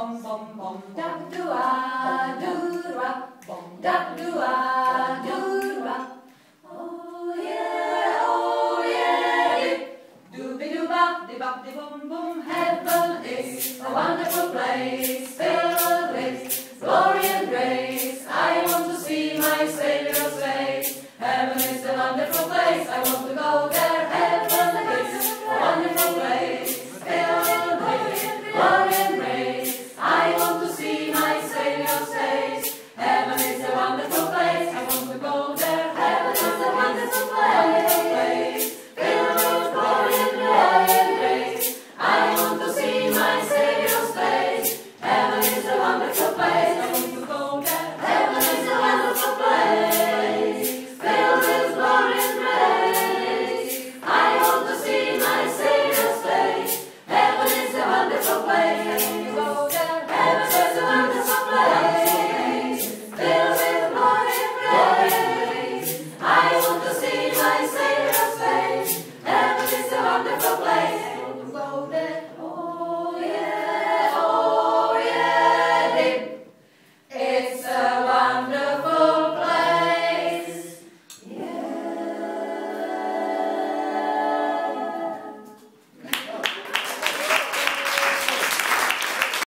bom bom bom dab do a do ra bom dab do a do ra oh yeah oh yeah. Do be do ba de bop de bom bom heaven is a wonderful place filled with glory and grace I want to see my Savior's face. Heaven is a wonderful place I want to go there.